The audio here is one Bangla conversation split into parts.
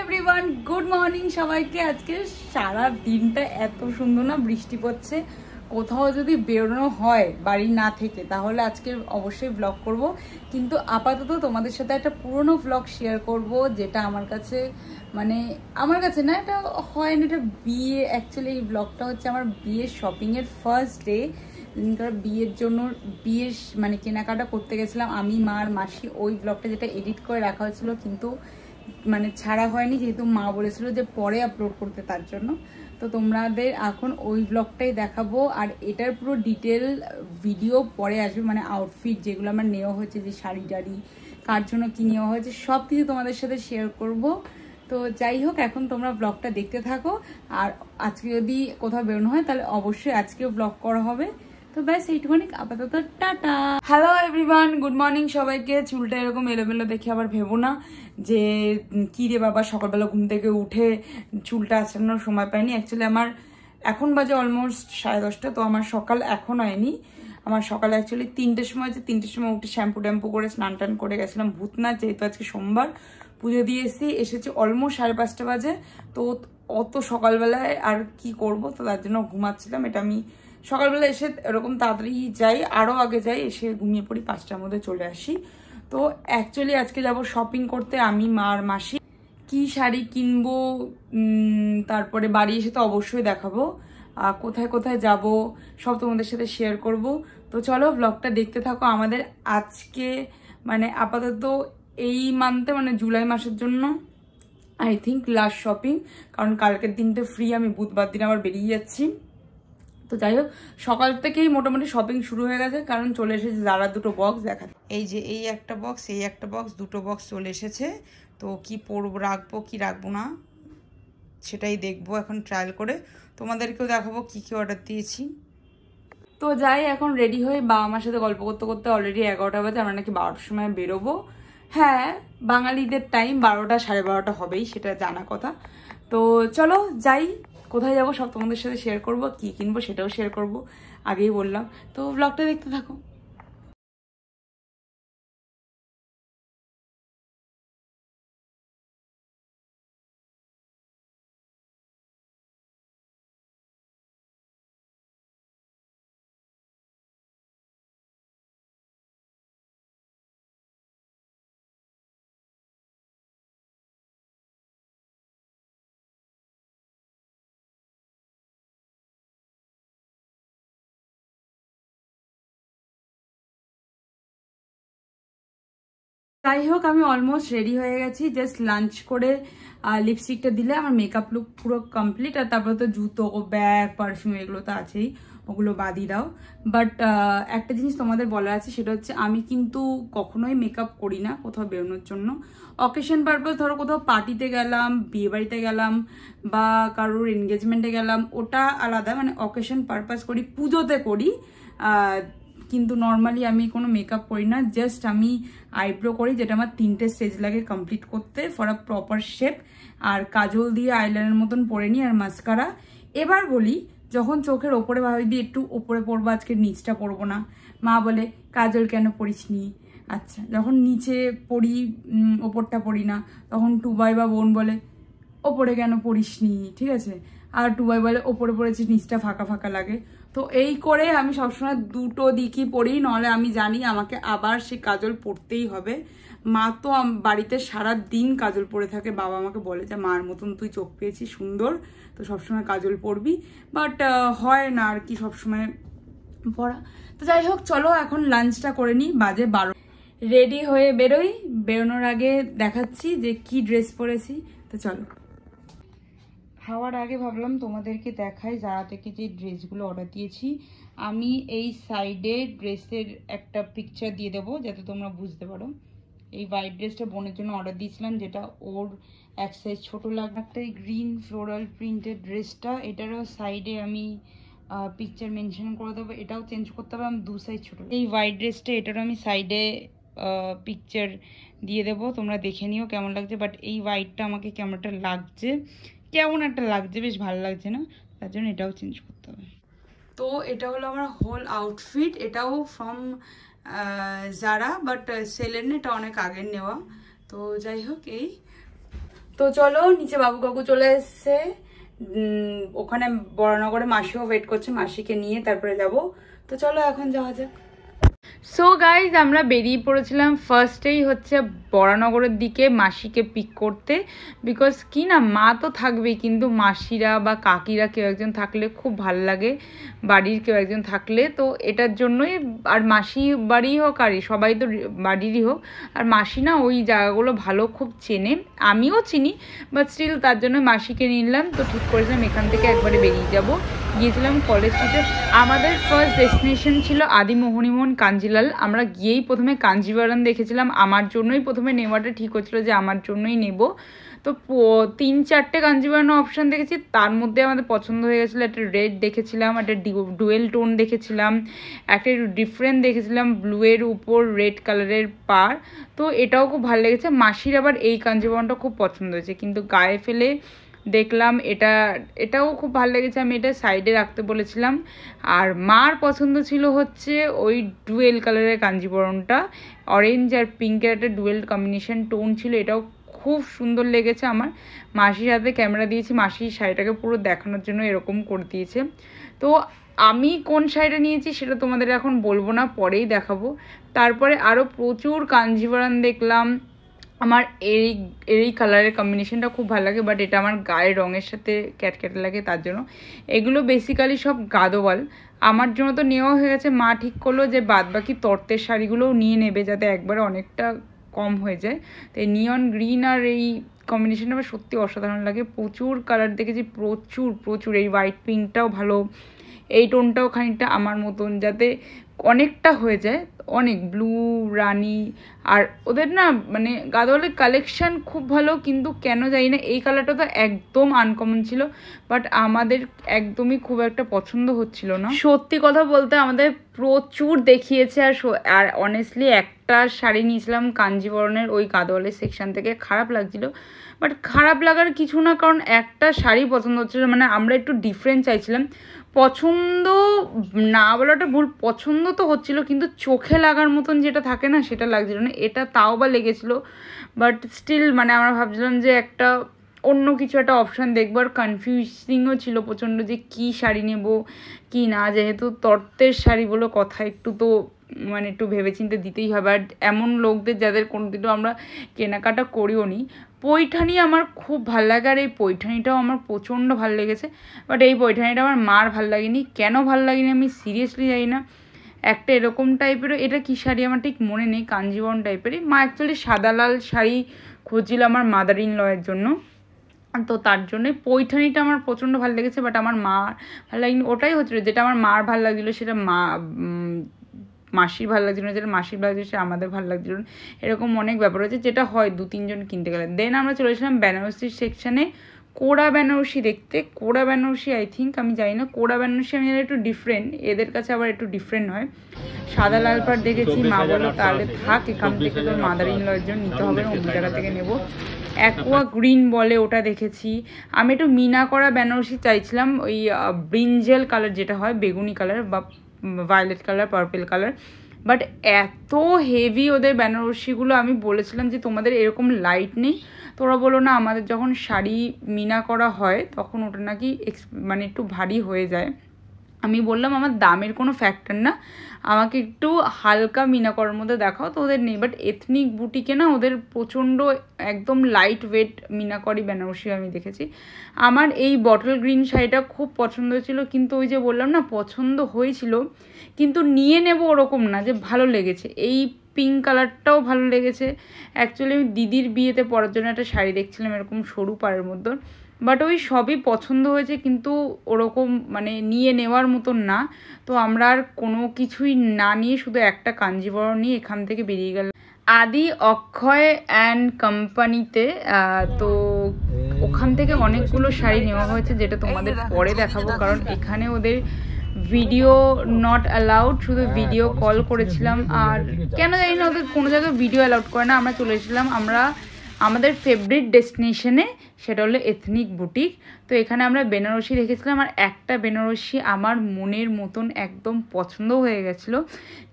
এভরিওয়ান গুড মর্নিং সবাইকে। আজকে সারা দিনটা এত সুন্দর না, বৃষ্টি পড়ছে। কোথাও যদি বেরোনো হয় বাড়ি না থেকে, তাহলে আজকে অবশ্যই ব্লগ করব। কিন্তু আপাতত তোমাদের সাথে একটা পুরনো ব্লগ শেয়ার করব, যেটা আমার কাছে মানে আমার কাছে না, এটা হয় না, এটা বিয়ে। অ্যাকচুয়ালি এই ব্লগটা হচ্ছে আমার বিয়ের শপিংয়ের ফার্স্ট ডে বিয়ের জন্য বিয়ের মানে কেনাকাটা করতে গেছিলাম। আমি মার মাসি ওই ব্লগটা যেটা এডিট করে রাখা হয়েছিল, কিন্তু মানে ছাড়া হয়নি, যেহেতু মা বলেছিল যে পরে আপলোড করতে তার জন্য। তো তোমাদের এখন ওই ব্লগটাই দেখাবো, আর এটার পুরো ডিটেল ভিডিও পরে আসবে মানে আউটফিট যেগুলো আমার নেওয়া হয়েছে, যে শাড়ি টাড়ি, কার জন্য কী নেওয়া হয়েছে সব কিছু তোমাদের সাথে শেয়ার করব। তো যাই হোক, এখন তোমরা ব্লগটা দেখতে থাকো, আর আজকে যদি কোথাও বেরোনো হয়, তাহলে অবশ্যই আজকেও ব্লগ করা হবে। তো ব্যাস, এইটুখানি আপাতত টাটা। হ্যালো এভরিওয়ান গুড মর্নিং সবাইকে। চুলটা এরকম এলোমেলো দেখে আবার ভেবো না যে কী রে বাবা, সকালবেলা ঘুম থেকে উঠে চুলটা আঁচড়ানোর সময় পাইনি। অ্যাকচুয়ালি আমার এখন বাজে অলমোস্ট সাড়ে দশটা, তো আমার সকাল এখন হয়নি। আমার সকালে অ্যাকচুয়ালি তিনটের সময় যে তিনটের সময় উঠে শ্যাম্পু ট্যাম্পু করে স্নান টান করে গেছিলাম ভূতনাথ, যেহেতু আজকে সোমবার। পুজো দিয়ে এসেছি এসেছি অলমোস্ট সাড়ে পাঁচটা বাজে। তো অত সকালবেলায় আর কি করব? তো তার জন্য ঘুমাচ্ছিলাম। এটা আমি সকালবেলা এসে এরকম তাড়াতাড়ি যাই আরও আগে যাই, এসে ঘুমিয়ে পড়ি, পাঁচটার মধ্যে চলে আসি। তো অ্যাকচুয়ালি আজকে যাব শপিং করতে, আমি মার মাসি। কি শাড়ি কিনবো তারপরে বাড়ি এসে তো অবশ্যই দেখাবো। কোথায় কোথায় যাব, সব তোমাদের সাথে শেয়ার করব। তো চলো ব্লগটা দেখতে থাকো আমাদের আজকে মানে আপাতত এই মান্থে মানে জুলাই মাসের জন্য আই থিঙ্ক লাস্ট শপিং কারণ কালকের দিনটা ফ্রি আমি বুধবার দিন আবার বেরিয়ে যাচ্ছি। তো যাই হোক সকাল থেকেই মোটামুটি শপিং শুরু হয়ে গেছে কারণ চলে এসেছে যারা দুটো বক্স দেখা এই যে এই একটা বক্স এই একটা বক্স দুটো বক্স চলে এসেছে। তো কি পরবো রাখব কি রাখব না সেটাই দেখব এখন ট্রায়াল করে। তোমাদেরকেও দেখাবো কি কি অর্ডার দিয়েছি। তো যাই এখন রেডি হয়ে বাবা মার সাথে গল্প করতে করতে অলরেডি এগারোটা বাজে আমরা নাকি বারোটার সময় বেরোবো। হ্যাঁ বাঙালিদের টাইম বারোটা সাড়ে বারোটা হবেই সেটা জানা কথা। তো চলো যাই কোথায় যাব সব তোমাদের সাথে শেয়ার করব, কী কিনবো সেটাও শেয়ার করব। আগেই বললাম। তো ব্লগটা দেখতে থাকো। যাই হোক, আমি অলমোস্ট রেডি হয়ে গেছি। জাস্ট লাঞ্চ করে লিপস্টিকটা দিলে আমার মেকআপ লুক পুরো কমপ্লিট আর তারপরে তো জুতো ব্যাগ পারফিউম এগুলো তো আছেই। ওগুলো বাদই দাও। বাট একটা জিনিস তোমাদের বলার আছে, সেটা হচ্ছে আমি কিন্তু কখনোই মেকআপ করি না কোথাও বেরোনোর জন্য। অকেশন পারপাস ধরো কোথাও পার্টিতে গেলাম বিয়ে বাড়িতে গেলাম বা কারোর এনগেজমেন্টে গেলাম, ওটা আলাদা। মানে অকেশন পারপাস করি, পুজোতে করি কিন্তু নর্মালি আমি কোনো মেকআপ করি না জাস্ট আমি আইব্রো করি যেটা আমার তিনটে স্টেজ লাগে কমপ্লিট করতে ফর আ প্রপার শেপ আর কাজল দিয়ে আইলাইনের মতন পরে নিই আর মাস্কারা এবার বলি, যখন চোখের ওপরে ভাবি একটু ওপরে পরবো, আজকে নিচটা পরবো না। মা বলে, কাজল কেন পরিস নি? আচ্ছা যখন নিচে পড়ি ওপরটা পড়ি না, তখন টুবাই বা বোন বলে, ওপরে কেন পড়িস নি? ঠিক আছে? আর টুবাই বলে, ওপরে পড়েছি নিচটা ফাঁকা ফাঁকা লাগে। তো এই করে আমি সবসময় দুটো দিকই পড়ি নাহলে আমি জানি আমাকে আবার সে কাজল পড়তেই হবে। মা তো বাড়িতে সারা দিন কাজল পরে থাকে, বাবা আমাকে বলে যে, মার মতন তুই চোখ পেয়েছিস, সুন্দর, তো সবসময় কাজল পরবি বাট হয় না আর কি সবসময় পড়া। তো যাই হোক, চলো এখন লাঞ্চটা করে নিই, বাজে বারো। রেডি হয়ে বেরোই, বেরোনোর আগে দেখাচ্ছি যে কি ড্রেস পরেছি। তো চলো। খাওয়ার আগে ভাবলাম তোমাদেরকে দেখাই যারা থেকে যে ড্রেসগুলো অর্ডার দিয়েছি। আমি এই সাইডে ড্রেসের একটা পিকচার দিয়ে দেবো, যাতে তোমরা বুঝতে পারো। এই হোয়াইট ড্রেসটা বোনের জন্য অর্ডার দিয়েছিলাম, যেটা ওর এক সাইজ ছোটো লাগবে। একটা এই গ্রিন ফ্লোরাল প্রিন্টের ড্রেসটা এটারও সাইডে আমি পিকচার মেনশন করে দেবো। এটাও চেঞ্জ করতে হবে, আমি দু সাইজ ছোটো এই হোয়াইট ড্রেসটা এটারও আমি সাইডে পিকচার দিয়ে দেবো। তোমরা দেখে নিও কেমন লাগছে বাট এই হোয়াইটটা আমাকে কেমনটা লাগছে। কেমন একটা লাগছে, বেশ ভালো লাগছে না? তার জন্য এটাও চেঞ্জ করতে হবে। তো এটা হলো আমার হোল আউটফিট এটাও ফ্রম যারা বাট সেলের এটা অনেক আগের নেওয়া। তো যাই হোক এই। তো চলো, নিচে বাবু কাকু চলে এসছে। ওখানে বড়নগরে মাসিও ওয়েট করছে, মাসিকে নিয়ে তারপরে যাব। তো চলো এখন যাওয়া যাক। সো গাইজ আমরা বেরিয়ে পড়েছিলাম ফার্স্টেই হচ্ছে বরানগরের দিকে মাসিকে পিক করতে। বিকজ কি না, মা তো থাকবেই, কিন্তু মাসিরা বা কাকিরা কেউ একজন থাকলে খুব ভালো লাগে, বাড়ির কেউ একজন থাকলে। তো এটার জন্যই, আর মাসি বাড়ি হোক, আর সবাই তো বাড়িরই হোক, আর মাসি না ওই জায়গাগুলো ভালো খুব চেনে। আমিও চিনি বাট স্টিল তার জন্য মাসিকে নিলাম, তো ঠিক করেছিলাম, এখান থেকে একবারে বেরিয়ে যাব। গিয়েছিলাম কলেজ স্ট্রিটে আমাদের ফার্স্ট ডেস্টিনেশন ছিল আদি মোহনীমোহন কাঞ্জিলাল। আমরা গিয়েই প্রথমে কাঞ্জিবারান দেখেছিলাম। আমার জন্যই প্রথমে নেওয়াটা ঠিক হচ্ছিল যে আমার জন্যই নেব। তো তিন চারটে কাঞ্জিবারানো অপশান দেখেছি। তার মধ্যে আমাদের পছন্দ হয়ে গেছিল একটা রেড দেখেছিলাম, একটা ডুয়েল টোন দেখেছিলাম, একটা ডিফারেন্ট দেখেছিলাম ব্লুয়ের উপর রেড কালারের পার। তো এটাও খুব ভালো লেগেছে। মাসির আবার এই কাঞ্জিবরণটা খুব পছন্দ হয়েছে। কিন্তু গায়ে ফেলে দেখলাম, এটা, এটাও খুব ভালো লেগেছে, আমি এটা সাইডে রাখতে বলেছিলাম। আর মার পছন্দ ছিল হচ্ছে ওই ডুয়েল কালারের কাঞ্জিবরণটা অরেঞ্জ আর পিঙ্কের একটা ডুয়েল কম্বিনেশন টোন ছিল, এটাও খুব সুন্দর লেগেছে আমার। মাসির হাতে ক্যামেরা দিয়েছি মাসির শাড়িটাকে পুরো দেখানোর জন্য এরকম করে দিয়েছে। তো আমি কোন শাড়িটা নিয়েছি সেটা তোমাদের এখন বলব না, পরেই দেখাবো। তারপরে আরও প্রচুর কাঞ্জিবরণ দেখলাম আমার এই এই কালারের কম্বিনেশনটা খুব ভালো লাগে বাট এটা আমার গায়ের রঙের সাথে ক্যাটক্যাট লাগে তার জন্য। এগুলো বেসিক্যালি সব গাদোয়াল। আমার জন্য তো নেওয়া হয়ে গেছে। মা ঠিক করল যে বাদ বাকি তর্তের শাড়িগুলোও নিয়ে নেবে যাতে একবারে অনেকটা কম হয়ে যায়। তো এই নিয়ন গ্রিন আর এই কম্বিনেশনটা আমার সত্যি অসাধারণ লাগে। প্রচুর কালার দেখেছি, প্রচুর প্রচুর। এই হোয়াইট পিঙ্কটাও ভালো। এই টোনটাও খানিকটা আমার মতন, যাতে অনেকটা হয়ে যায়। অনেক ব্লু রানি, আর ওদের না মানে গাদওয়ালের কালেকশান খুব ভালো, কিন্তু কেন জানি না, এই কালারটা তো একদম আনকমন ছিল বাট আমাদের একদমই খুব একটা পছন্দ হচ্ছিল না। সত্যি কথা বলতে আমাদের প্রচুর দেখিয়েছে, আর আর অনেস্টলি একটা শাড়ি নিয়েছিলাম কাঞ্জিবরণের, ওই গাদওয়ালের সেকশন থেকে। খারাপ লাগছিল বাট খারাপ লাগার কিছু না, কারণ একটা শাড়ি পছন্দ হচ্ছিল মানে আমরা একটু ডিফারেন্ট চাইছিলাম। পছন্দ, না বলাটা ভুল, পছন্দ তো হচ্ছিল, কিন্তু চোখে লাগার মতন যেটা থাকে না, সেটা লাগছিল না। এটা তাও বা লেগেছিলো বাট স্টিল মানে আমরা ভাবছিলাম যে একটা অন্য কিছু একটা অপশান দেখব। আর কনফিউজিংও ছিল প্রচণ্ড যে কী শাড়ি নেব, কি না। যেহেতু তর্তের শাড়ি বলে কথা, একটু তো মানে একটু ভেবেচিন্তে দিতেই হবে। আর এমন লোকদের যাদের কোনোদিনও আমরা কেনাকাটা করিও নি, পৈঠানি আমার খুব ভালো লাগে। আর এই পৈঠানিটাও আমার প্রচণ্ড ভালো লেগেছে। বাট এই পৈঠানিটা আমার মার ভালো লাগেনি। কেন ভালো লাগেনি আমি সিরিয়াসলি জানি না। একটা এরকম টাইপেরও, এটা কী শাড়ি আমার ঠিক মনে নেই কাঞ্জিবরম টাইপেরই। মা অ্যাকচুয়ালি সাদা লাল শাড়ি খুঁজছিল আমার মাদার ইন লয়ের জন্য। তো তার জন্যে পৈঠানিটা আমার প্রচণ্ড ভালো লেগেছে বাট আমার মা ভালো লাগেনি। ওটাই হচ্ছিল, যেটা আমার মার ভালো লাগছিল, সেটা মা মাসির ভালো লাগছিল না যেটা মাসির ভালো লাগছিল, সেটা আমাদের ভালো লাগছিল। এরকম অনেক ব্যাপার হচ্ছে যেটা হয় দু তিনজন কিনতে গেলে। দেন আমরা চলে এসেছিলাম বেনারসির সেকশানে কোড়া বেনারসি দেখতে। কোড়া বেনারসি আই থিঙ্ক আমি জানি না। কোড়া বেনারসি আমি একটু ডিফারেন্ট এদের কাছে আবার একটু ডিফারেন্ট হয় সাদা লাল পাড় দেখেছি মা বলল তাহলে থাক এখান থেকে তোর মাদার ইন লয়ের জন্য নিতে হবে অন্য জায়গা থেকে নেব। অ্যাকোয়া গ্রিন বলে ওটা দেখেছি। আমি একটু মিনা করা বেনারসি চাইছিলাম ওই ব্রিঞ্জেল কালার যেটা হয় বেগুনি কালার বা violet colour purple colour but এত হেভি ওদের বেনারসিগুলো আমি বলেছিলাম যে তোমাদের এরকম লাইট নেই। তোরা বলো না, আমাদের যখন শাড়ি মিনা করা হয়, তখন ওটা নাকি মানে একটু ভারী হয়ে যায়। আমি বললাম আমার দামের কোনো ফ্যাক্টর না, আমাকে একটু হালকা মিনা করার মধ্যে দেখাও তো ওদের নেই বাট এথনিক বুটিকে না ওদের প্রচণ্ড একদম লাইট ওয়েট মিনাকরি বেনারসি আমি দেখেছি। আমার এই বটল গ্রিন শাড়িটা খুব পছন্দ হয়েছিল, কিন্তু ওই যে বললাম না পছন্দ হয়েছিল, কিন্তু নিয়ে নেব ওরকম না যে ভালো লেগেছে। এই পিঙ্ক কালারটাও ভালো লেগেছে। অ্যাকচুয়ালি আমি দিদির বিয়েতে পরার জন্য একটা শাড়ি দেখছিলাম এরকম সরু পাড়ের মধ্যে। বাট ওই সবই পছন্দ হয়েছে, কিন্তু ওরকম মানে নিয়ে নেওয়ার মতন না। তো আমরা আর কোনো কিছুই না নিয়ে শুধু একটা কাঞ্জিবরণ নিয়ে এখান থেকে বেরিয়ে গেলাম। আদি, অক্ষয় অ্যান্ড কোম্পানিতে তো ওখান থেকে অনেকগুলো শাড়ি নেওয়া হয়েছে, যেটা তোমাদের পরে দেখাবো, কারণ এখানে ওদের ভিডিও নট অ্যালাউড শুধু ভিডিও কল করেছিলাম। আর কেন জানি না, ওদের কোনো জায়গায় ভিডিও অ্যালাউড করে না। আমরা চলে এসেছিলাম, আমরা আমাদের ফেভারিট ডেস্টিনেশনে সেটা হলো এথনিক বুটিক তো এখানে আমরা বেনারসি দেখেছিলাম আর একটা বেনারসি আমার মনের মতন একদম পছন্দ হয়ে গেছিল,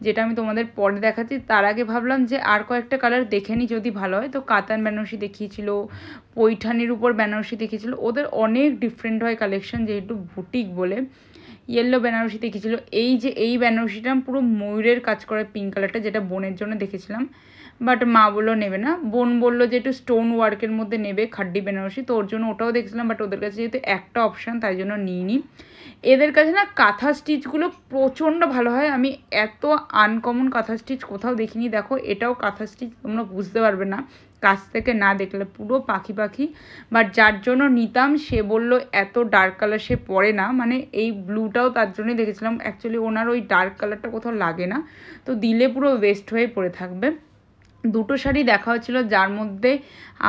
যেটা আমি তোমাদের পরে দেখাচ্ছি। তার আগে ভাবলাম যে আর কয়েকটা কালার দেখে নিই যদি ভালো হয়। তো কাতান বেনারসি দেখিয়েছিল, পৈঠানির উপর বেনারসি দেখিয়েছিল। ওদের অনেক ডিফারেন্ট হয় কালেকশন যেহেতু বুটিক বলে। ইয়েলো বেনারসি দেখেছিল এই যে এই বেনারসিটা পুরো ময়ূরের কাজ করে পিঙ্ক কালারটা যেটা বোনের জন্য দেখেছিলাম। বাট মা বলল নেবে না। বোন বলল যে একটু স্টোন ওয়ার্কের মধ্যে নেবে খাড্ডি বেনারসি। তো ওর জন্য ওটাও দেখছিলাম বাট ওদের কাছে যেহেতু একটা অপশান তাই জন্য নিইনি। এদের কাছে না কাঁথা স্টিচগুলো প্রচণ্ড ভালো হয়। আমি এত আনকমন কাঁথা স্টিচ কোথাও দেখিনি। দেখো, এটাও কাঁথা স্টিচ তোমরা বুঝতে পারবে না। কাছ থেকে না দেখলে পুরো পাখি পাখি। বাট যার জন্য নিতাম, সে বলল এত ডার্ক কালার সে পরে না। মানে এই ব্লুটাও তার জন্যই দেখেছিলাম। অ্যাকচুয়ালি ওনার ওই ডার্ক কালারটা কোথাও লাগে না। তো দিলে পুরো ওয়েস্ট হয়ে পড়ে থাকবে। দুটো শাড়ি দেখা হচ্ছিল যার মধ্যে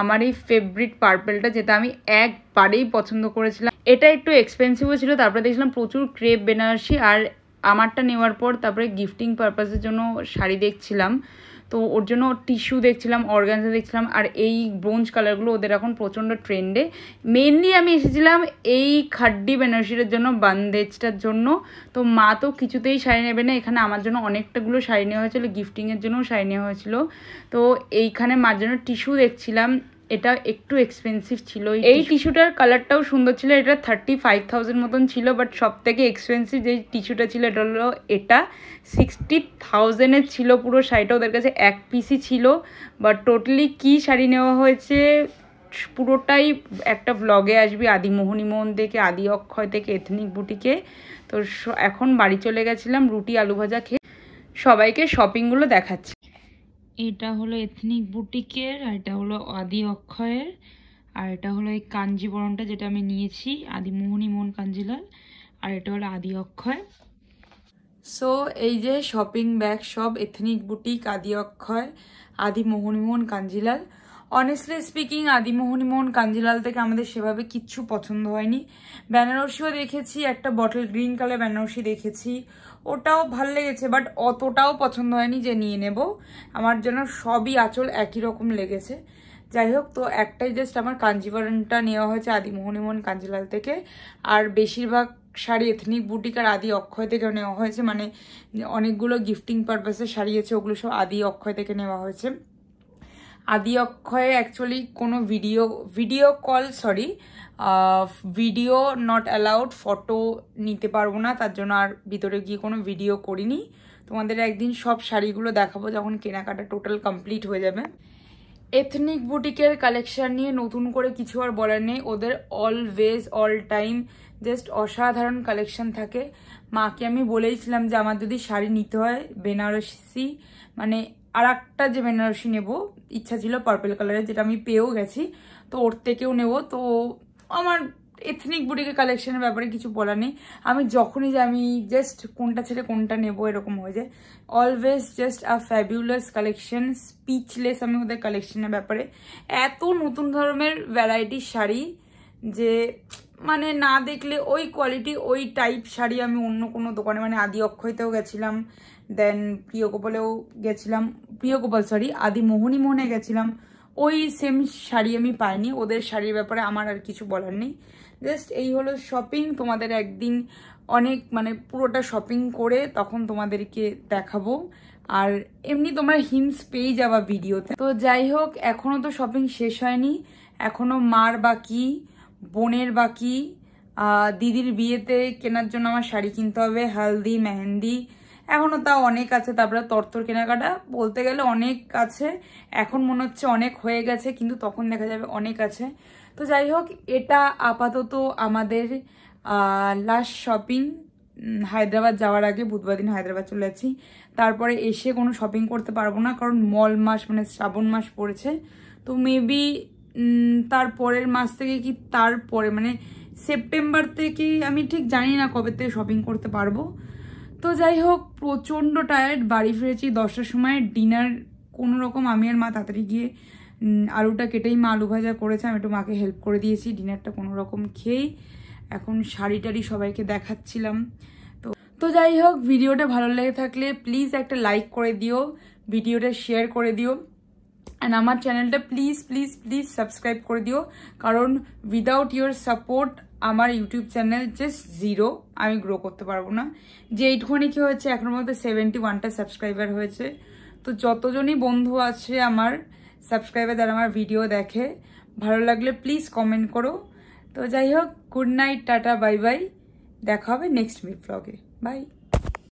আমার এই ফেভারিট পার্পেলটা যেটা আমি একবারেই পছন্দ করেছিলাম। এটা একটু এক্সপেন্সিভও ছিল, তারপরে দেখছিলাম প্রচুর ক্রেপ বেনারসি, আর আমারটা নেওয়ার পর তারপরে গিফটিং পারপাসের জন্য শাড়ি দেখছিলাম। তো ওর জন্য টিস্যু দেখছিলাম অর্গানজা দেখছিলাম, আর এই ব্রোঞ্জ কালারগুলো ওদের এখন প্রচণ্ড ট্রেন্ডে মেনলি আমি এসেছিলাম এই খাড্ডি বেনারসিটার জন্য বান্দেজটার জন্য। তো মা তো কিছুতেই শাড়ি নেবে না, এখানে আমার জন্য অনেকটাগুলো শাড়ি নেওয়া হয়েছিল গিফটিংয়ের জন্যও শাড়ি নেওয়া হয়েছিলো। তো এইখানে মার জন্য টিস্যু দেখছিলাম এটা একটু এক্সপেন্সিভ ছিল এই টিস্যুটার কালারটাও সুন্দর ছিল এটা থার্টি ফাইভ থাউজেন্ড মতন ছিল বাট সব থেকে এক্সপেন্সিভ যে টিস্যুটা ছিল এটা হলো এটা। সিক্সটি থাউজেন্ডের ছিল পুরো শাড়িটা ওদের কাছে এক পিসই ছিল বাট টোটালি কী শাড়ি নেওয়া হয়েছে পুরোটাই একটা ব্লগে আসবি আদি মোহন থেকে আদি অক্ষয় থেকে এথনিক বুটিকে তো এখন বাড়ি চলে গেছিলাম রুটি আলু ভাজা খেয়ে। সবাইকে শপিংগুলো দেখাচ্ছি। এটা হলো এথনিক বুটিকের আর এটা হলো আদি অক্ষয়ের, আর এটা হলো এই কাঞ্জিবরণটা যেটা আমি নিয়েছি আদি মোহনী মোহন কাঞ্জিলাল, আর এটা হলো আদি অক্ষয়। সো এই যে শপিং ব্যাগ সব এথনিক বুটিক আদি অক্ষয় আদি মোহনীমোহন কাঞ্জিলাল অনেস্টলি স্পিকিং আদি মোহনীমোহন কাঞ্জিলাল থেকে আমাদের সেভাবে কিচ্ছু পছন্দ হয়নি। বেনারসিও দেখেছি, একটা বটল গ্রিন কালার বেনারসি দেখেছি। ওটাও ভালো লেগেছে বাট অতটাও পছন্দ হয়নি যে নিয়ে নেব। আমার যেন সবই আঁচল একই রকম লেগেছে। যাই হোক, তো একটাই জাস্ট আমার কাঞ্জিবরণটা নেওয়া হয়েছে আদি মোহনীমোহন কাঞ্জিলাল থেকে। আর বেশিরভাগ শাড়ি এথনিক বুটিক আর আদি অক্ষয় থেকে নেওয়া হয়েছে। মানে অনেকগুলো গিফটিং পারপাসে শাড়ি আছে, ওগুলো সব আদি অক্ষয় থেকে নেওয়া হয়েছে। আদি অক্ষয়ে অ্যাকচুয়ালি কোনো video video call sorry video not allowed photo নিতে পারব না, তার জন্য আর ভিতরে গিয়ে কোনো ভিডিও করিনি। তোমাদের একদিন সব শাড়িগুলো দেখাবো যখন কেনাকাটা টোটাল কমপ্লিট হয়ে যাবে। এথনিক বুটিকের কালেকশন নিয়ে নতুন করে কিছু আর বলার নেই। ওদের অলওয়েজ অল টাইম জাস্ট অসাধারণ কালেকশন থাকে। মাকে আমি বলেইছিলাম যে আমার যদি শাড়ি নিতে হয়, বেনারসি মানে আর একটা যে বেনারসি নেব, ইচ্ছা ছিল পার্পেল কালারের যেটা আমি পেয়েও গেছি। তো ওর থেকেও নেব। তো আমার এথনিক বুটিকের কালেকশনের ব্যাপারে কিছু বলার নেই। আমি যখনই যে আমি জাস্ট কোনটা ছেড়ে কোনটা নেব, এরকম হয়ে যায়। Always just a fabulous collection speechless আমি ওদের কালেকশনের ব্যাপারে। এত নতুন ধরনের ভ্যারাইটির শাড়ি যে মানে না দেখলে ওই কোয়ালিটি ওই টাইপ শাড়ি আমি অন্য কোনো দোকানে মানে আদি অক্ষয়তেও গেছিলাম। দেন প্রিয় গোপালেও গেছিলাম প্রিয় গোপাল সরি আদি মোহনী মোহনে গেছিলাম। ওই সেম শাড়ি আমি পাইনি, ওদের শাড়ির ব্যাপারে আমার আর কিছু বলার নেই। জাস্ট এই হলো শপিং তোমাদের একদিন অনেক মানে পুরোটা শপিং করে তখন তোমাদেরকে দেখাবো। আর এমনি তোমরা হিমস পেয়ে যাবা ভিডিওতে। তো যাই হোক এখনও তো শপিং শেষ হয়নি। এখনও মার বাকি, বোনের বাকি। দিদির বিয়েতে কেনার জন্য আমার শাড়ি কিনতে হবে, হালদি, মেহেন্দি। এখনও তাও অনেক আছে, তারপরে তরতর কেনাকাটা বলতে গেলে অনেক আছে। এখন মনে হচ্ছে অনেক হয়ে গেছে, কিন্তু তখন দেখা যাবে অনেক আছে। তো যাই হোক, এটা আপাতত আমাদের লাস্ট শপিং হায়দ্রাবাদ যাওয়ার আগে বুধবার দিন হায়দ্রাবাদ চলে যাচ্ছি। তারপরে এসে কোনো শপিং করতে পারব না, কারণ মল মাস মানে শ্রাবণ মাস পড়েছে। তো মেবি তার পরের মাস থেকে কি তারপরে মানে সেপ্টেম্বর থেকে আমি ঠিক জানি না কবে থেকে শপিং করতে পারব। তো যাই হোক, প্রচণ্ড টায়ার্ড বাড়ি ফিরেছি দশটার সময় ডিনার কোনো রকম আমি আর মা তাড়াতাড়ি গিয়ে আলুটা কেটেই মা আলু ভাজা করেছে, আমি একটু মাকে হেল্প করে দিয়েছি ডিনারটা কোনো রকম খেয়েই। এখন শাড়ি টাড়ি সবাইকে দেখাচ্ছিলাম। তো তো যাই হোক, ভিডিওটা ভালো লেগে থাকলে প্লিজ একটা লাইক করে দিও, ভিডিওটা শেয়ার করে দিও। অ্যান্ড আমার চ্যানেলটা প্লিজ প্লিজ প্লিজ সাবস্ক্রাইব করে দিও। কারণ উইদাউট ইউর সাপোর্ট আমার ইউটিউব চ্যানেল জাস্ট জিরো আমি গ্রো করতে পারব না। যে এইটুখানি কী হয়েছে এখনও মধ্যে সেভেন্টি ওয়ানটা সাবস্ক্রাইবার হয়েছে। তো যতজনই বন্ধু আছে আমার সাবস্ক্রাইবার যারা আমার ভিডিও দেখে, ভালো লাগলে প্লিজ কমেন্ট করো। তো যাই হোক গুড নাইট টাটা বাই বাই দেখা হবে নেক্সট মিট ব্লগে বাই